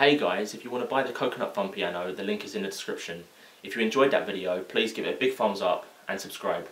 Hey guys, if you want to buy the Coconut Thumb piano, the link is in the description. If you enjoyed that video, please give it a big thumbs up and subscribe.